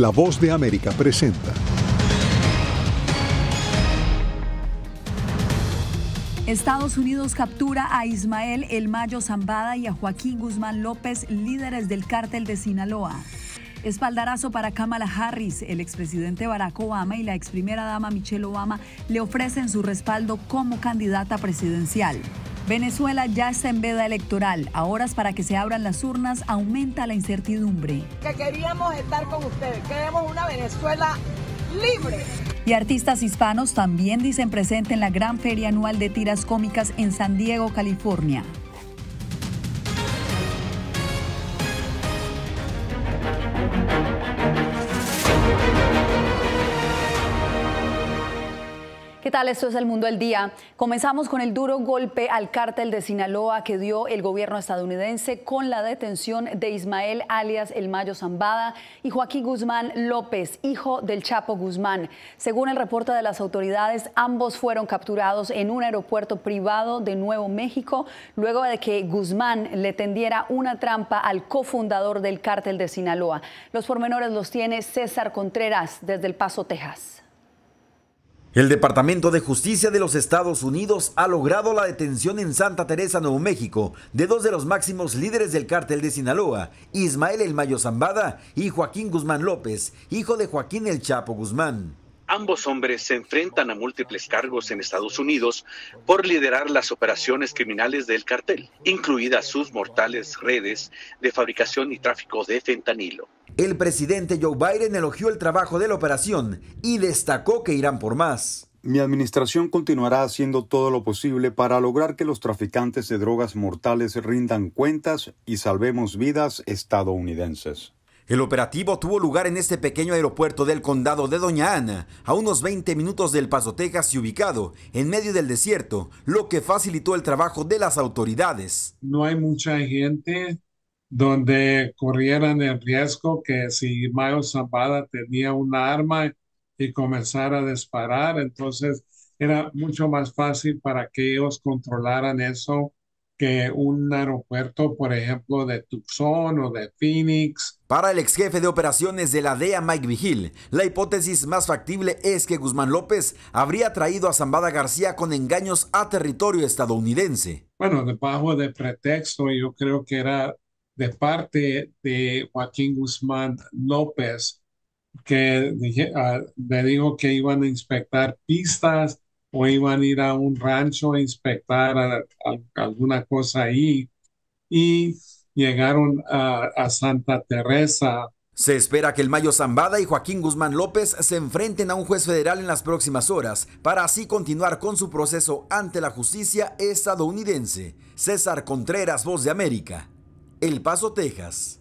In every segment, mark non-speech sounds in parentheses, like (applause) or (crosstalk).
La voz de América presenta. Estados Unidos captura a Ismael El Mayo Zambada y a Joaquín Guzmán López, líderes del cártel de Sinaloa. Espaldarazo para Kamala Harris. El expresidente Barack Obama y la ex primera dama Michelle Obama le ofrecen su respaldo como candidata presidencial. Venezuela ya está en veda electoral. A horas para que se abran las urnas aumenta la incertidumbre. Que queríamos estar con ustedes. Queremos una Venezuela libre. Y artistas hispanos también dicen presente en la gran feria anual de tiras cómicas en San Diego, California. ¿Qué tal? Esto es El Mundo del Día. Comenzamos con el duro golpe al cártel de Sinaloa que dio el gobierno estadounidense con la detención de Ismael alias El Mayo Zambada y Joaquín Guzmán López, hijo del Chapo Guzmán. Según el reporte de las autoridades, ambos fueron capturados en un aeropuerto privado de Nuevo México luego de que Guzmán le tendiera una trampa al cofundador del cártel de Sinaloa. Los pormenores los tiene César Contreras desde El Paso, Texas. El Departamento de Justicia de los Estados Unidos ha logrado la detención en Santa Teresa, Nuevo México, de dos de los máximos líderes del cártel de Sinaloa, Ismael El Mayo Zambada y Joaquín Guzmán López, hijo de Joaquín El Chapo Guzmán. Ambos hombres se enfrentan a múltiples cargos en Estados Unidos por liderar las operaciones criminales del cartel, incluidas sus mortales redes de fabricación y tráfico de fentanilo. El presidente Joe Biden elogió el trabajo de la operación y destacó que irán por más. Mi administración continuará haciendo todo lo posible para lograr que los traficantes de drogas mortales rindan cuentas y salvemos vidas estadounidenses. El operativo tuvo lugar en este pequeño aeropuerto del condado de Doña Ana, a unos 20 minutos del Paso, Texas y ubicado en medio del desierto, lo que facilitó el trabajo de las autoridades. No hay mucha gente donde corrieran el riesgo que si Mayo Zambada tenía un arma y comenzara a disparar, entonces era mucho más fácil para que ellos controlaran eso que un aeropuerto, por ejemplo, de Tucson o de Phoenix. Para el ex jefe de operaciones de la DEA, Mike Vigil, la hipótesis más factible es que Guzmán López habría traído a Zambada García con engaños a territorio estadounidense. Bueno, debajo de pretexto, yo creo que era de parte de Joaquín Guzmán López, que ah, le dijo que iban a inspectar pistas o iban a ir a un rancho a inspectar alguna cosa ahí. Y llegaron a, Santa Teresa. Se espera que el Mayo Zambada y Joaquín Guzmán López se enfrenten a un juez federal en las próximas horas para así continuar con su proceso ante la justicia estadounidense. César Contreras, Voz de América. El Paso, Texas.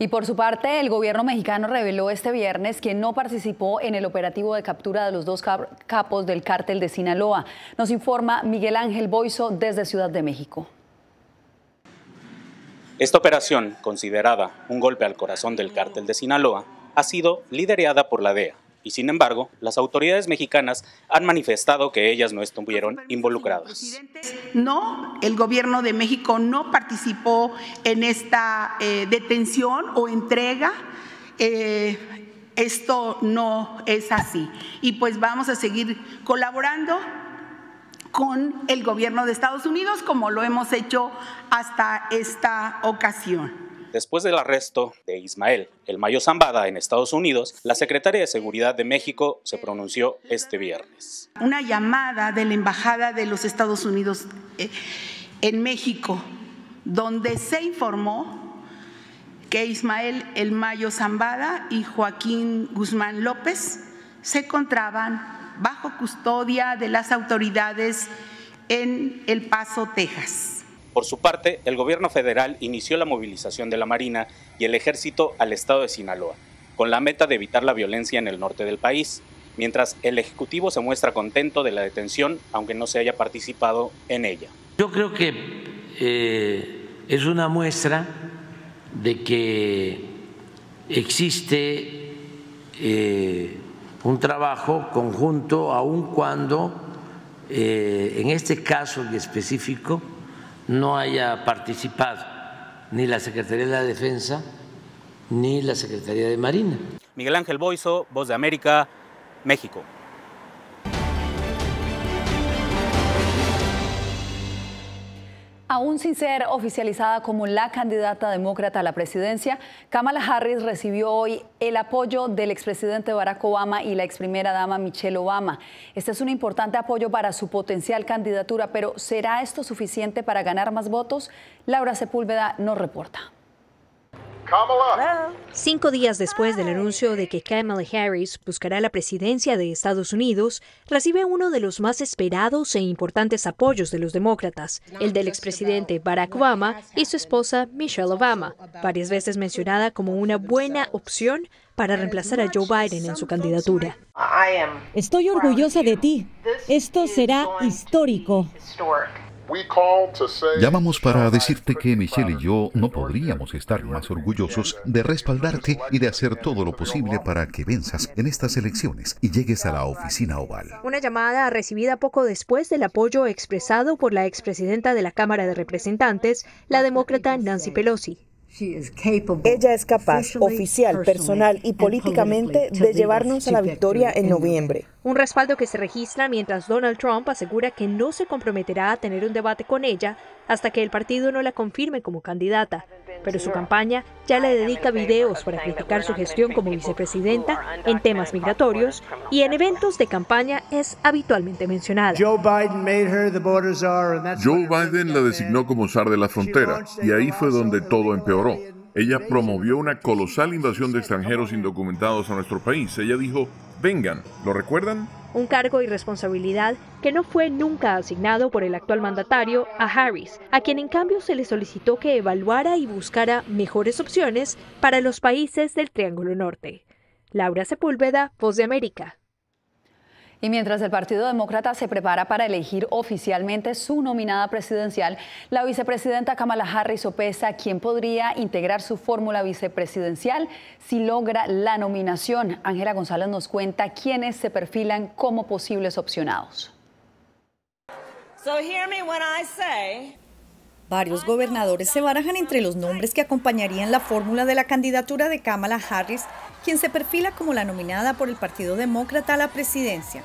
Y por su parte, el gobierno mexicano reveló este viernes que no participó en el operativo de captura de los dos capos del cártel de Sinaloa. Nos informa Miguel Ángel Boiso desde Ciudad de México. Esta operación, considerada un golpe al corazón del cártel de Sinaloa, ha sido liderada por la DEA y sin embargo, las autoridades mexicanas han manifestado que ellas no estuvieron involucradas. No, el gobierno de México no participó en esta eh, detención o entrega. Eh, esto no es así. Y pues vamos a seguir colaborando con el gobierno de Estados Unidos como lo hemos hecho hasta esta ocasión. Después del arresto de Ismael El Mayo Zambada en Estados Unidos, la Secretaría de Seguridad de México se pronunció este viernes. Una llamada de la Embajada de los Estados Unidos eh, en México, donde se informó que Ismael El Mayo Zambada y Joaquín Guzmán López se encontraban bajo custodia de las autoridades en El Paso, Texas. Por su parte, el gobierno federal inició la movilización de la Marina y el Ejército al estado de Sinaloa, con la meta de evitar la violencia en el norte del país, mientras el Ejecutivo se muestra contento de la detención, aunque no se haya participado en ella. Yo creo que eh, es una muestra de que existe eh, un trabajo conjunto, aun cuando eh, en este caso específico, no haya participado ni la Secretaría de la Defensa ni la Secretaría de Marina. Miguel Ángel Boiso, Voz de América, México. Aún sin ser oficializada como la candidata demócrata a la presidencia, Kamala Harris recibió hoy el apoyo del expresidente Barack Obama y la ex primera dama Michelle Obama. Este es un importante apoyo para su potencial candidatura, pero ¿será esto suficiente para ganar más votos? Laura Sepúlveda nos reporta. Cinco días después del anuncio de que Kamala Harris buscará la presidencia de Estados Unidos, recibe uno de los más esperados e importantes apoyos de los demócratas, el del expresidente Barack Obama y su esposa Michelle Obama, varias veces mencionada como una buena opción para reemplazar a Joe Biden en su candidatura. Estoy orgullosa de ti. Esto será histórico. Llamamos para decirte que Michelle y yo no podríamos estar más orgullosos de respaldarte y de hacer todo lo posible para que venzas en estas elecciones y llegues a la oficina oval. Una llamada recibida poco después del apoyo expresado por la expresidenta de la Cámara de Representantes, la demócrata Nancy Pelosi. Ella es capaz, oficial, personal y políticamente, de llevarnos a la victoria en noviembre. Un respaldo que se registra mientras Donald Trump asegura que no se comprometerá a tener un debate con ella hasta que el partido no la confirme como candidata. Pero su campaña ya le dedica videos para criticar su gestión como vicepresidenta en temas migratorios y en eventos de campaña es habitualmente mencionada. Joe Biden la designó como zar de la frontera y ahí fue donde todo empeoró. Ella promovió una colosal invasión de extranjeros indocumentados a nuestro país. Ella dijo, vengan, ¿lo recuerdan? Un cargo y responsabilidad que no fue nunca asignado por el actual mandatario a Harris, a quien en cambio se le solicitó que evaluara y buscara mejores opciones para los países del Triángulo Norte. Laura Sepúlveda, Voz de América. Y mientras el Partido Demócrata se prepara para elegir oficialmente su nominada presidencial, la vicepresidenta Kamala Harris sopesa quién podría integrar su fórmula vicepresidencial si logra la nominación. Ángela González nos cuenta quiénes se perfilan como posibles opcionados. Varios gobernadores se barajan entre los nombres que acompañarían la fórmula de la candidatura de Kamala Harris, quien se perfila como la nominada por el Partido Demócrata a la presidencia.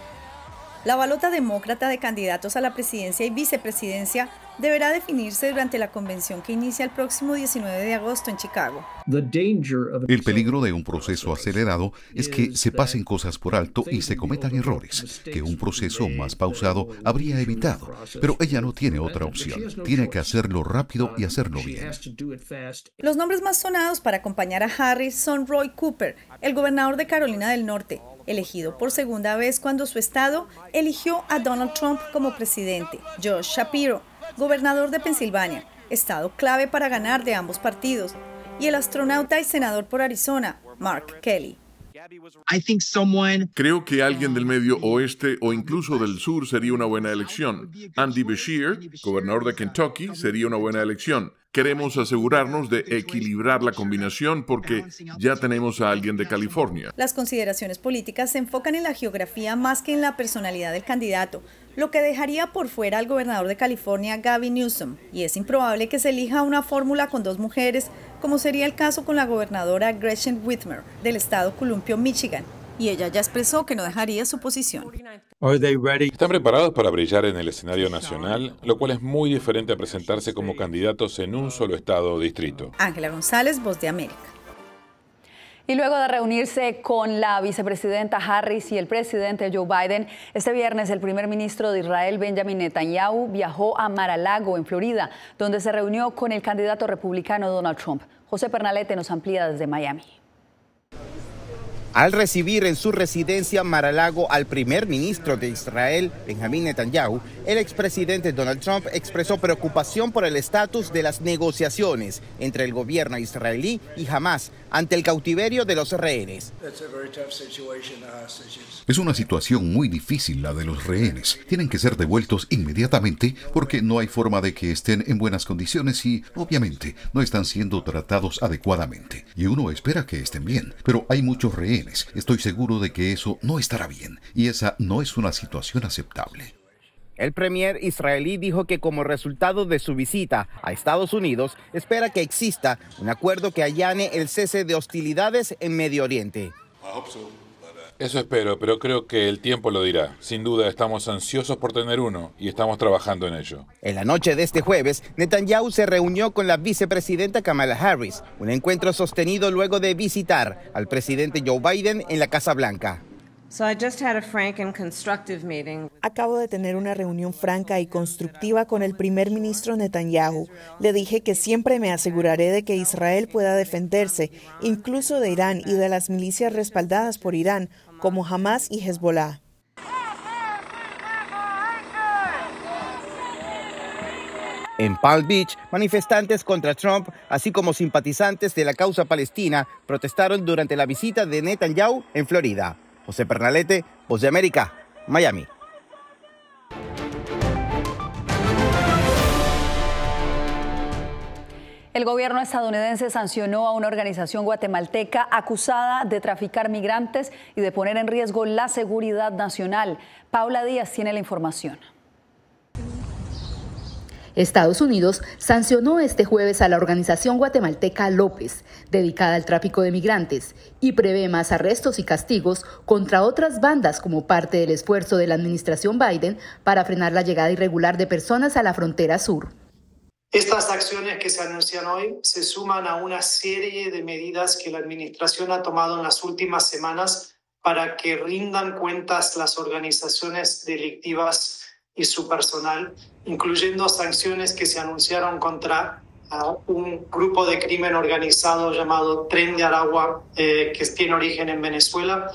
La balota demócrata de candidatos a la presidencia y vicepresidencia deberá definirse durante la convención que inicia el próximo 19 de agosto en Chicago. El peligro de un proceso acelerado es que se pasen cosas por alto y se cometan errores que un proceso más pausado habría evitado. Pero ella no tiene otra opción. Tiene que hacerlo rápido y hacerlo bien. Los nombres más sonados para acompañar a Harris son Roy Cooper, el gobernador de Carolina del Norte, elegido por segunda vez cuando su estado eligió a Donald Trump como presidente, Josh Shapiro, gobernador de Pensilvania, estado clave para ganar de ambos partidos, y el astronauta y senador por Arizona, Mark Kelly. Creo que alguien del medio oeste o incluso del sur sería una buena elección. Andy Beshear, gobernador de Kentucky, sería una buena elección. Queremos asegurarnos de equilibrar la combinación porque ya tenemos a alguien de California. Las consideraciones políticas se enfocan en la geografía más que en la personalidad del candidato, lo que dejaría por fuera al gobernador de California, Gavin Newsom, y es improbable que se elija una fórmula con dos mujeres, como sería el caso con la gobernadora Gretchen Whitmer del estado Columpio, Michigan, y ella ya expresó que no dejaría su posición. Están preparados para brillar en el escenario nacional, lo cual es muy diferente a presentarse como candidatos en un solo estado o distrito. Ángela González, Voz de América. Y luego de reunirse con la vicepresidenta Harris y el presidente Joe Biden, este viernes el primer ministro de Israel, Benjamin Netanyahu, viajó a Mar-a-Lago, en Florida, donde se reunió con el candidato republicano Donald Trump. José Pernalete nos amplía desde Miami. Al recibir en su residencia Mar-a-Lago al primer ministro de Israel, Benjamin Netanyahu, el expresidente Donald Trump expresó preocupación por el estatus de las negociaciones entre el gobierno israelí y Hamas ante el cautiverio de los rehenes. Es una situación muy difícil la de los rehenes. Tienen que ser devueltos inmediatamente porque no hay forma de que estén en buenas condiciones y, obviamente, no están siendo tratados adecuadamente. Y uno espera que estén bien, pero hay muchos rehenes Estoy seguro de que eso no estará bien y esa no es una situación aceptable. El premier israelí dijo que como resultado de su visita a Estados Unidos, espera que exista un acuerdo que allane el cese de hostilidades en Medio Oriente. Eso espero, pero creo que el tiempo lo dirá. Sin duda estamos ansiosos por tener uno y estamos trabajando en ello. En la noche de este jueves, Netanyahu se reunió con la vicepresidenta Kamala Harris, un encuentro sostenido luego de visitar al presidente Joe Biden en la Casa Blanca. Acabo de tener una reunión franca y constructiva con el primer ministro Netanyahu. Le dije que siempre me aseguraré de que Israel pueda defenderse, incluso de Irán y de las milicias respaldadas por Irán, como Hamas y Hezbollah. En Palm Beach, manifestantes contra Trump, así como simpatizantes de la causa palestina, protestaron durante la visita de Netanyahu en Florida. José Pernalete, Voz de América, Miami. El gobierno estadounidense sancionó a una organización guatemalteca acusada de traficar migrantes y de poner en riesgo la seguridad nacional. Paula Díaz tiene la información. Estados Unidos sancionó este jueves a la organización guatemalteca López, dedicada al tráfico de migrantes, y prevé más arrestos y castigos contra otras bandas como parte del esfuerzo de la administración Biden para frenar la llegada irregular de personas a la frontera sur. Estas acciones que se anuncian hoy se suman a una serie de medidas que la Administración ha tomado en las últimas semanas para que rindan cuentas las organizaciones delictivas y su personal, incluyendo sanciones que se anunciaron contra un grupo de crimen organizado llamado Tren de Aragua, eh, que tiene origen en Venezuela,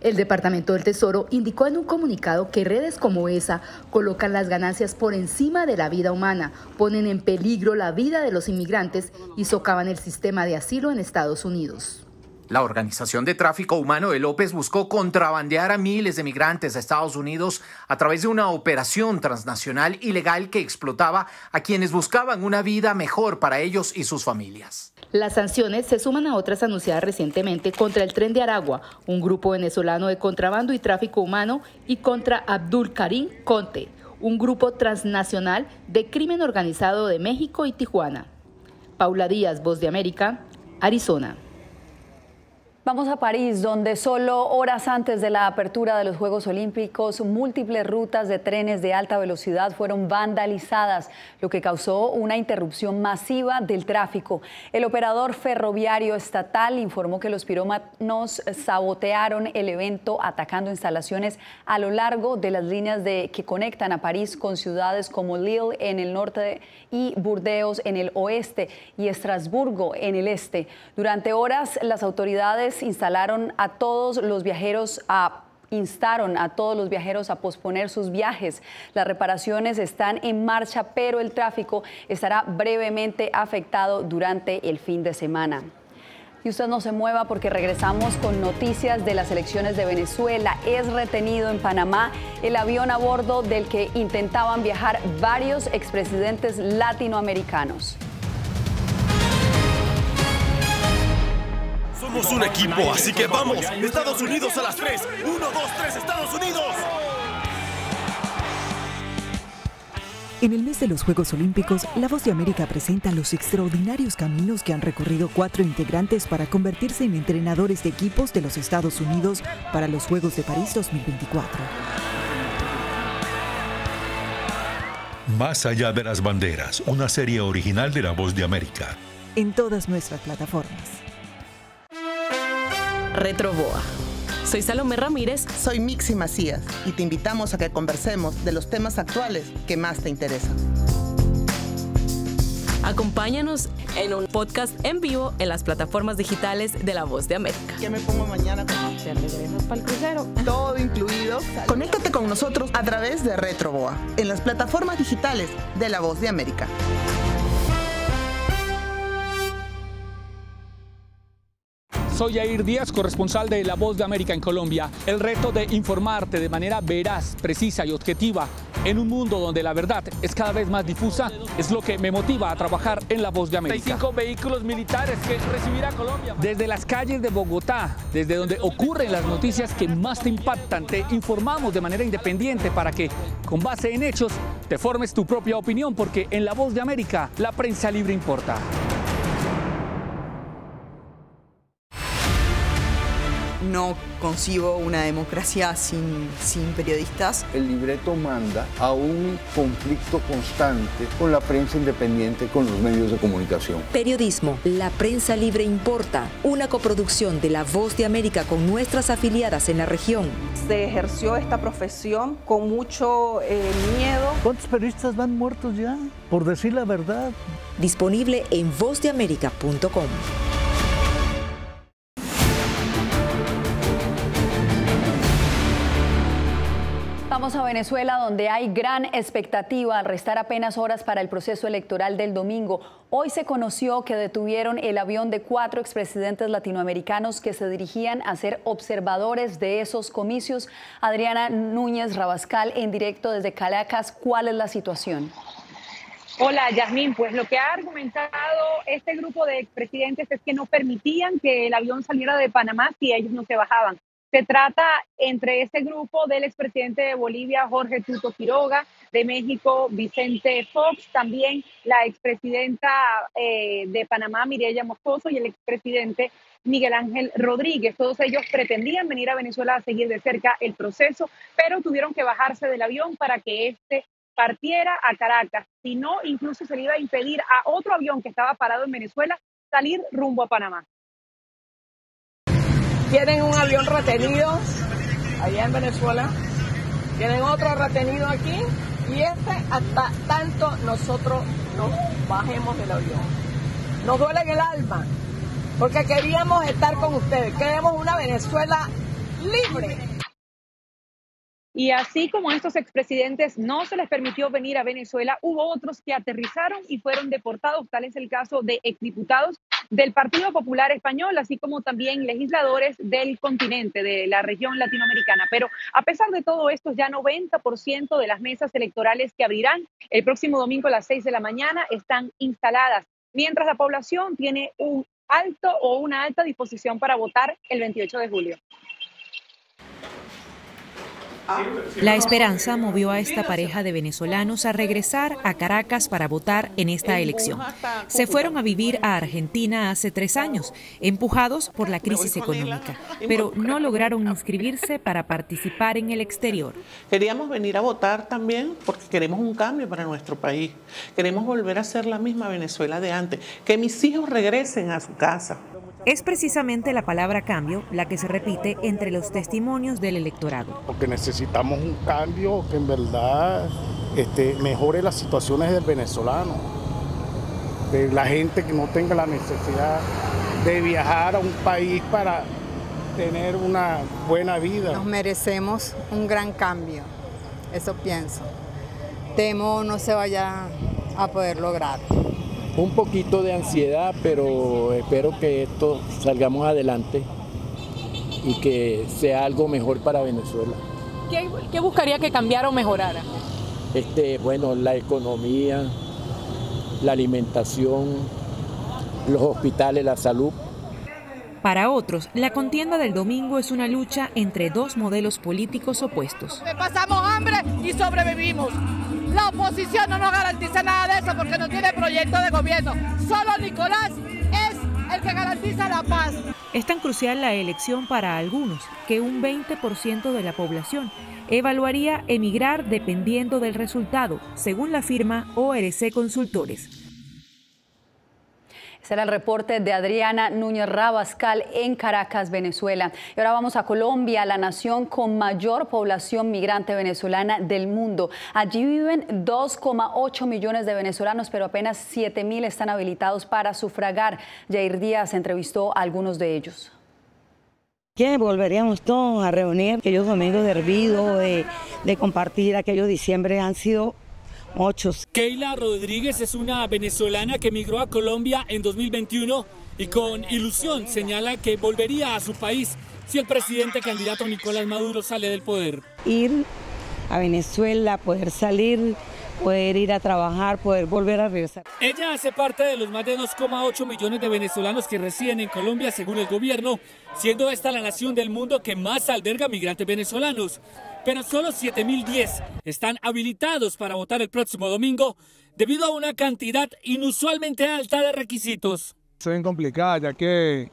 el Departamento del Tesoro indicó en un comunicado que redes como esa colocan las ganancias por encima de la vida humana, ponen en peligro la vida de los inmigrantes y socavan el sistema de asilo en Estados Unidos. La Organización de Tráfico Humano de López buscó contrabandear a miles de migrantes a Estados Unidos a través de una operación transnacional ilegal que explotaba a quienes buscaban una vida mejor para ellos y sus familias. Las sanciones se suman a otras anunciadas recientemente contra el Tren de Aragua, un grupo venezolano de contrabando y tráfico humano, y contra Abdul Karim Conte, un grupo transnacional de crimen organizado de México y Tijuana. Paula Díaz, Voz de América, Arizona. Vamos a París, donde solo horas antes de la apertura de los Juegos Olímpicos, múltiples rutas de trenes de alta velocidad fueron vandalizadas, lo que causó una interrupción masiva del tráfico. El operador ferroviario estatal informó que los pirómanos sabotearon el evento atacando instalaciones a lo largo de las líneas de, que conectan a París con ciudades como Lille en el norte y Burdeos en el oeste y Estrasburgo en el este. Durante horas, las autoridades instalaron a todos los viajeros a instaron a todos los viajeros a posponer sus viajes. Las reparaciones están en marcha, pero el tráfico estará brevemente afectado durante el fin de semana. Y usted no se mueva porque regresamos con noticias de las elecciones de Venezuela. Es retenido en Panamá el avión a bordo del que intentaban viajar varios expresidentes latinoamericanos. Somos un equipo, así que vamos. Estados Unidos a las 3. 1, 2, 3, Estados Unidos. En el mes de los Juegos Olímpicos, La Voz de América presenta los extraordinarios caminos que han recorrido cuatro integrantes para convertirse en entrenadores de equipos de los Estados Unidos para los Juegos de París 2024. Más allá de las banderas, una serie original de La Voz de América. En todas nuestras plataformas. Retroboa. Soy Salomé Ramírez. Soy Mixi Macías y te invitamos a que conversemos de los temas actuales que más te interesan. Acompáñanos en un podcast en vivo en las plataformas digitales de La Voz de América. ¿Qué me pongo mañana? Te regresas para el crucero. Todo incluido. Conéctate con nosotros a través de Retroboa en las plataformas digitales de La Voz de América. Soy Jair Díaz, corresponsal de La Voz de América en Colombia. El reto de informarte de manera veraz, precisa y objetiva en un mundo donde la verdad es cada vez más difusa es lo que me motiva a trabajar en La Voz de América. Hay cinco vehículos militares que recibirá Colombia. Desde las calles de Bogotá, desde donde ocurren las noticias que más te impactan, te informamos de manera independiente para que, con base en hechos, te formes tu propia opinión, porque en La Voz de América la prensa libre importa. No concibo una democracia sin, sin periodistas. El libreto manda a un conflicto constante con la prensa independiente, con los medios de comunicación. Periodismo, la prensa libre importa, una coproducción de La Voz de América con nuestras afiliadas en la región. Se ejerció esta profesión con mucho eh, miedo. ¿Cuántos periodistas van muertos ya? Por decir la verdad. Disponible en vozdeamerica.com. Venezuela, donde hay gran expectativa al restar apenas horas para el proceso electoral del domingo. Hoy se conoció que detuvieron el avión de cuatro expresidentes latinoamericanos que se dirigían a ser observadores de esos comicios. Adriana Núñez Rabascal, en directo desde Caracas, ¿cuál es la situación? Hola, Yasmín. Pues lo que ha argumentado este grupo de expresidentes es que no permitían que el avión saliera de Panamá si ellos no se bajaban. Se trata entre ese grupo del expresidente de Bolivia, Jorge Tuto Quiroga, de México, Vicente Fox, también la expresidenta eh, de Panamá, Mireya Moscoso, y el expresidente Miguel Ángel Rodríguez. Todos ellos pretendían venir a Venezuela a seguir de cerca el proceso, pero tuvieron que bajarse del avión para que este partiera a Caracas. Si no, incluso se le iba a impedir a otro avión que estaba parado en Venezuela salir rumbo a Panamá tienen un avión retenido allá en Venezuela, tienen otro retenido aquí y este hasta tanto nosotros nos bajemos del avión. Nos duele en el alma porque queríamos estar con ustedes, queremos una Venezuela libre. Y así como a estos expresidentes no se les permitió venir a Venezuela, hubo otros que aterrizaron y fueron deportados. Tal es el caso de exdiputados del Partido Popular Español, así como también legisladores del continente, de la región latinoamericana. Pero a pesar de todo esto, ya 90% de las mesas electorales que abrirán el próximo domingo a las 6 de la mañana están instaladas, mientras la población tiene un alto o una alta disposición para votar el 28 de julio. La esperanza movió a esta pareja de venezolanos a regresar a Caracas para votar en esta elección. Se fueron a vivir a Argentina hace tres años, empujados por la crisis económica, pero no lograron inscribirse para participar en el exterior. Queríamos venir a votar también porque queremos un cambio para nuestro país. Queremos volver a ser la misma Venezuela de antes, que mis hijos regresen a su casa. Es precisamente la palabra cambio la que se repite entre los testimonios del electorado. Porque necesitamos un cambio que en verdad este, mejore las situaciones del venezolano, de la gente que no tenga la necesidad de viajar a un país para tener una buena vida. Nos merecemos un gran cambio, eso pienso. Temo no se vaya a poder lograr un poquito de ansiedad, pero espero que esto salgamos adelante y que sea algo mejor para Venezuela. ¿Qué, buscaría que cambiara o mejorara? Este, bueno, la economía, la alimentación, los hospitales, la salud. Para otros, la contienda del domingo es una lucha entre dos modelos políticos opuestos. Pasamos hambre y sobrevivimos. La oposición no nos garantiza nada de eso porque no tiene proyecto de gobierno. Solo Nicolás es el que garantiza la paz. Es tan crucial la elección para algunos que un 20% de la población evaluaría emigrar dependiendo del resultado, según la firma ORC Consultores. Será el reporte de Adriana Núñez Rabascal en Caracas, Venezuela. Y ahora vamos a Colombia, la nación con mayor población migrante venezolana del mundo. Allí viven 2,8 millones de venezolanos, pero apenas 7 mil están habilitados para sufragar. Jair Díaz entrevistó a algunos de ellos que volveríamos todos a reunir aquellos domingos de hervido, de, de compartir aquellos diciembre han sido muchos. Keila Rodríguez es una venezolana que emigró a Colombia en 2021 y con ilusión señala que volvería a su país si el presidente candidato Nicolás Maduro sale del poder. Ir a Venezuela, poder salir, poder ir a trabajar, poder volver a regresar. Ella hace parte de los más de 2,8 millones de venezolanos que residen en Colombia según el gobierno, siendo esta la nación del mundo que más alberga migrantes venezolanos pero solo 7.010 están habilitados para votar el próximo domingo debido a una cantidad inusualmente alta de requisitos. Es bien complicada ya que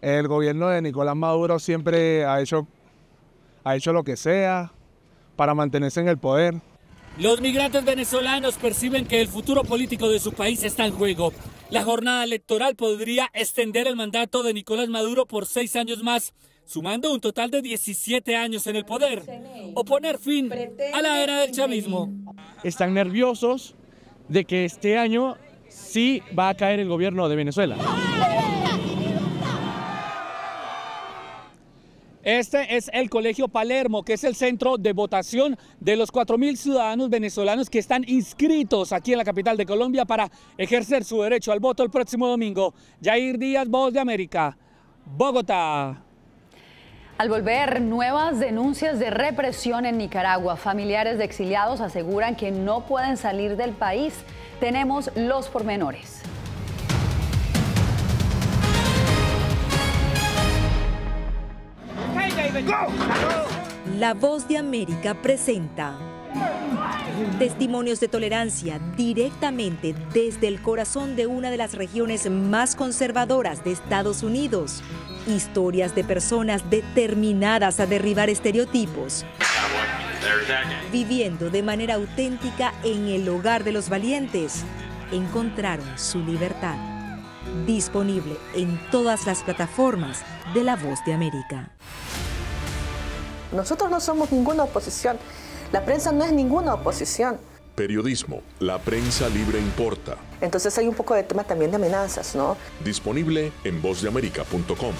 El gobierno de Nicolás Maduro siempre ha hecho, ha hecho lo que sea para mantenerse en el poder. Los migrantes venezolanos perciben que el futuro político de su país está en juego. La jornada electoral podría extender el mandato de Nicolás Maduro por seis años más, sumando un total de 17 años en el poder, o poner fin a la era del chavismo. Están nerviosos de que este año sí va a caer el gobierno de Venezuela. Este es el Colegio Palermo, que es el centro de votación de los 4.000 ciudadanos venezolanos que están inscritos aquí en la capital de Colombia para ejercer su derecho al voto el próximo domingo. Jair Díaz, Voz de América, Bogotá. Al volver, nuevas denuncias de represión en Nicaragua. Familiares de exiliados aseguran que no pueden salir del país. Tenemos los pormenores. La voz de América presenta testimonios de tolerancia directamente desde el corazón de una de las regiones más conservadoras de Estados Unidos. Historias de personas determinadas a derribar estereotipos, viviendo de manera auténtica en el hogar de los valientes, encontraron su libertad. Disponible en todas las plataformas de La Voz de América. Nosotros no somos ninguna oposición. La prensa no es ninguna oposición. Periodismo, la prensa libre importa. Entonces hay un poco de tema también de amenazas, ¿no? Disponible en vozdeamerica.com.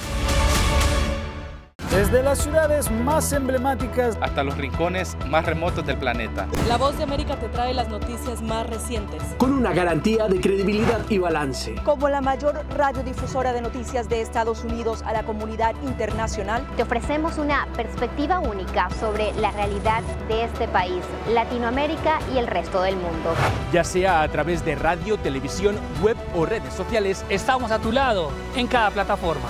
Desde las ciudades más emblemáticas hasta los rincones más remotos del planeta. La Voz de América te trae las noticias más recientes. Con una garantía de credibilidad y balance. Como la mayor radiodifusora de noticias de Estados Unidos a la comunidad internacional, te ofrecemos una perspectiva única sobre la realidad de este país, Latinoamérica y el resto del mundo. Ya sea a través de radio, televisión, web o redes sociales, estamos a tu lado en cada plataforma.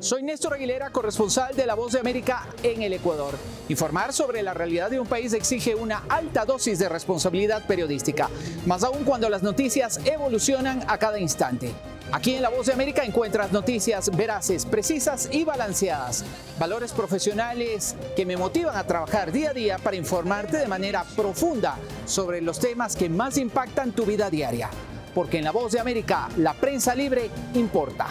Soy Néstor Aguilera, corresponsal de La Voz de América en el Ecuador. Informar sobre la realidad de un país exige una alta dosis de responsabilidad periodística, más aún cuando las noticias evolucionan a cada instante. Aquí en La Voz de América encuentras noticias veraces, precisas y balanceadas. Valores profesionales que me motivan a trabajar día a día para informarte de manera profunda sobre los temas que más impactan tu vida diaria. Porque en La Voz de América, la prensa libre importa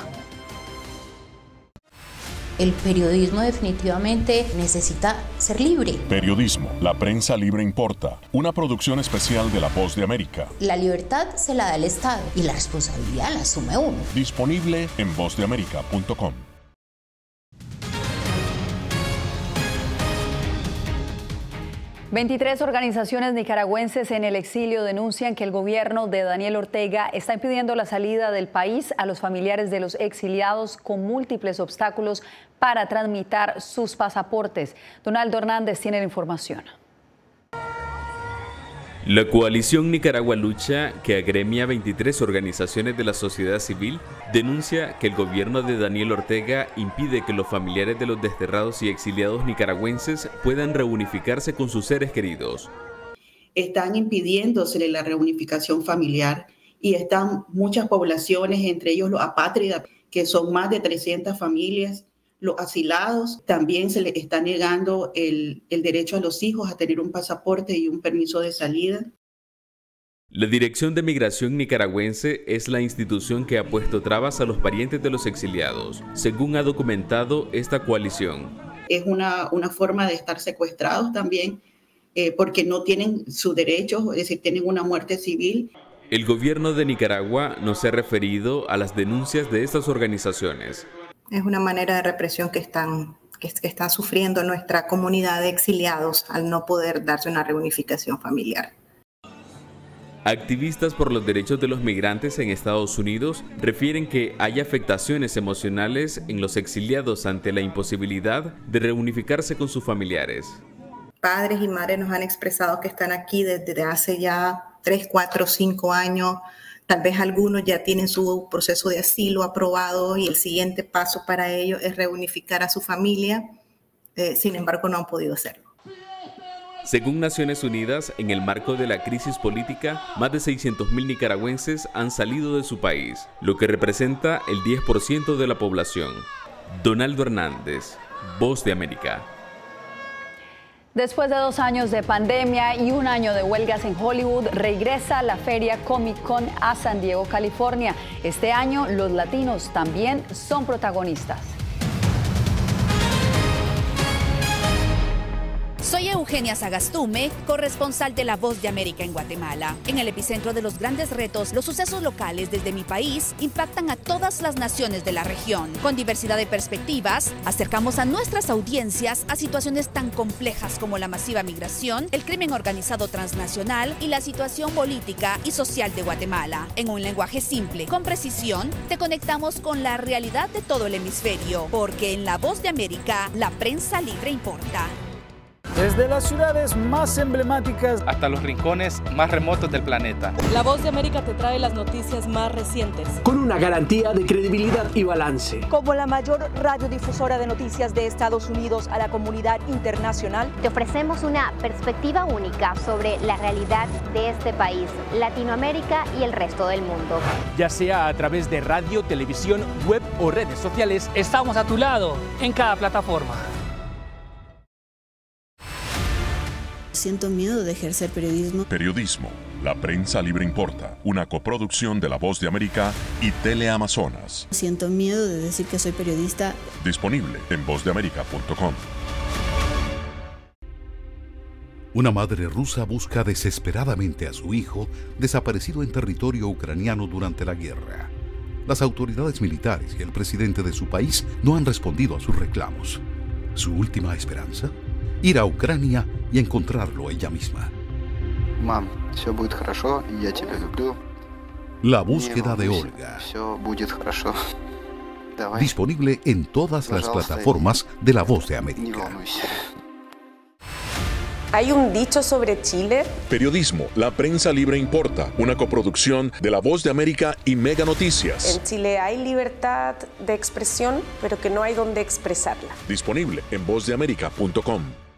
el periodismo definitivamente necesita ser libre. Periodismo, la prensa libre importa. Una producción especial de La Voz de América. La libertad se la da el Estado y la responsabilidad la asume uno. Disponible en vozdeamerica.com. 23 organizaciones nicaragüenses en el exilio denuncian que el gobierno de Daniel Ortega está impidiendo la salida del país a los familiares de los exiliados con múltiples obstáculos para tramitar sus pasaportes. Donaldo Hernández tiene la información. La coalición Nicaragua Lucha, que agremia 23 organizaciones de la sociedad civil, denuncia que el gobierno de Daniel Ortega impide que los familiares de los desterrados y exiliados nicaragüenses puedan reunificarse con sus seres queridos. Están impidiéndose la reunificación familiar y están muchas poblaciones, entre ellos los apátridas, que son más de 300 familias, los asilados, también se les está negando el, el derecho a los hijos a tener un pasaporte y un permiso de salida. La Dirección de Migración Nicaragüense es la institución que ha puesto trabas a los parientes de los exiliados, según ha documentado esta coalición. Es una, una forma de estar secuestrados también, eh, porque no tienen sus derechos, es decir, tienen una muerte civil. El gobierno de Nicaragua no se ha referido a las denuncias de estas organizaciones. Es una manera de represión que están, que, que está sufriendo nuestra comunidad de exiliados al no poder darse una reunificación familiar. Activistas por los derechos de los migrantes en Estados Unidos refieren que hay afectaciones emocionales en los exiliados ante la imposibilidad de reunificarse con sus familiares. Padres y madres nos han expresado que están aquí desde hace ya 3, 4, 5 años Tal vez algunos ya tienen su proceso de asilo aprobado y el siguiente paso para ellos es reunificar a su familia. Eh, sin embargo, no han podido hacerlo. Según Naciones Unidas, en el marco de la crisis política, más de 600.000 nicaragüenses han salido de su país, lo que representa el 10% de la población. Donaldo Hernández, Voz de América. Después de dos años de pandemia y un año de huelgas en Hollywood, regresa la feria Comic Con a San Diego, California. Este año los latinos también son protagonistas. Soy Eugenia Sagastume, corresponsal de La Voz de América en Guatemala. En el epicentro de los grandes retos, los sucesos locales desde mi país impactan a todas las naciones de la región. Con diversidad de perspectivas, acercamos a nuestras audiencias a situaciones tan complejas como la masiva migración, el crimen organizado transnacional y la situación política y social de Guatemala. En un lenguaje simple, con precisión, te conectamos con la realidad de todo el hemisferio, porque en La Voz de América, la prensa libre importa. Desde las ciudades más emblemáticas hasta los rincones más remotos del planeta. La Voz de América te trae las noticias más recientes. Con una garantía de credibilidad y balance. Como la mayor radiodifusora de noticias de Estados Unidos a la comunidad internacional, te ofrecemos una perspectiva única sobre la realidad de este país, Latinoamérica y el resto del mundo. Ya sea a través de radio, televisión, web o redes sociales, estamos a tu lado en cada plataforma. Siento miedo de ejercer periodismo. Periodismo. La prensa libre importa. Una coproducción de La Voz de América y Teleamazonas. Siento miedo de decir que soy periodista. Disponible en vozdeamerica.com. Una madre rusa busca desesperadamente a su hijo desaparecido en territorio ucraniano durante la guerra. Las autoridades militares y el presidente de su país no han respondido a sus reclamos. ¿Su última esperanza? ir a Ucrania y encontrarlo ella misma. La búsqueda de Olga. (laughs) Disponible en todas las plataformas de La Voz de América. Hay un dicho sobre Chile. Periodismo, la prensa libre importa, una coproducción de La Voz de América y Mega Noticias. En Chile hay libertad de expresión, pero que no hay donde expresarla. Disponible en vozdeamerica.com.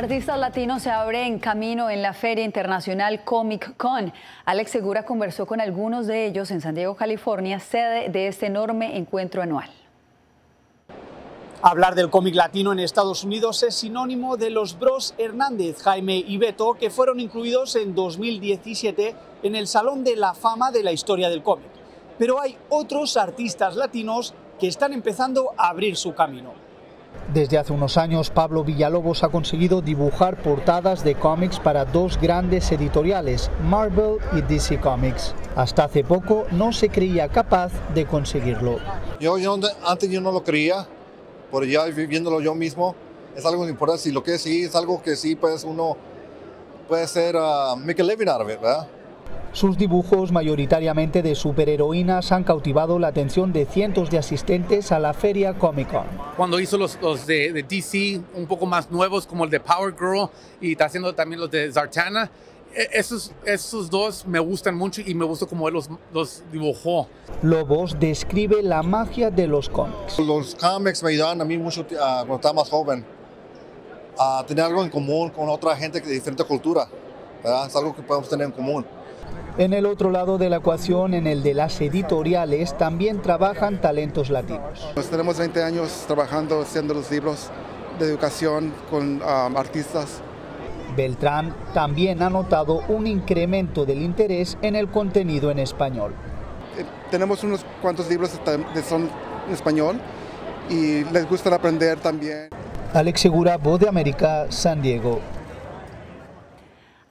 Artistas latinos se abren camino en la Feria Internacional Comic Con. Alex Segura conversó con algunos de ellos en San Diego, California, sede de este enorme encuentro anual. Hablar del cómic latino en Estados Unidos es sinónimo de los bros Hernández, Jaime y Beto, que fueron incluidos en 2017 en el Salón de la Fama de la Historia del Cómic. Pero hay otros artistas latinos que están empezando a abrir su camino. Desde hace unos años, Pablo Villalobos ha conseguido dibujar portadas de cómics para dos grandes editoriales, Marvel y DC Comics. Hasta hace poco no se creía capaz de conseguirlo. Yo, yo antes yo no lo creía, pero ya viviéndolo yo mismo, es algo importante. Si lo que sí es algo que sí, pues uno puede ser, uh, make a living out of it, ¿verdad? Sus dibujos, mayoritariamente de superheroínas, han cautivado la atención de cientos de asistentes a la feria Comic Con. Cuando hizo los, los de, de, DC un poco más nuevos, como el de Power Girl, y está haciendo también los de Zartana, esos, esos dos me gustan mucho y me gusta cómo él los, los dibujó. Lobos describe la magia de los cómics. Los cómics me ayudan a mí mucho uh, cuando estaba más joven a tener algo en común con otra gente de diferente cultura. ¿verdad? Es algo que podemos tener en común. En el otro lado de la ecuación, en el de las editoriales, también trabajan talentos latinos. Pues tenemos 20 años trabajando, haciendo los libros de educación con um, artistas. Beltrán también ha notado un incremento del interés en el contenido en español. Eh, tenemos unos cuantos libros que son en español y les gusta aprender también. Alex Segura, Voz de América, San Diego.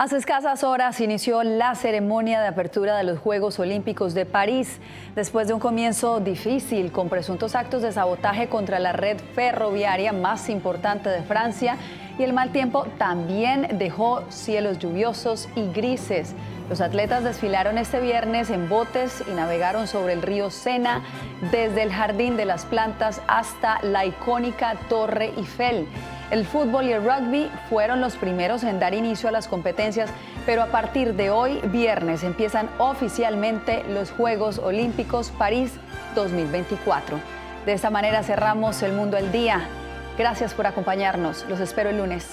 Hace escasas horas inició la ceremonia de apertura de los Juegos Olímpicos de París, después de un comienzo difícil con presuntos actos de sabotaje contra la red ferroviaria más importante de Francia y el mal tiempo también dejó cielos lluviosos y grises. Los atletas desfilaron este viernes en botes y navegaron sobre el río Sena desde el Jardín de las Plantas hasta la icónica Torre Eiffel. El fútbol y el rugby fueron los primeros en dar inicio a las competencias, pero a partir de hoy, viernes, empiezan oficialmente los Juegos Olímpicos París 2024. De esta manera cerramos el mundo al día. Gracias por acompañarnos. Los espero el lunes.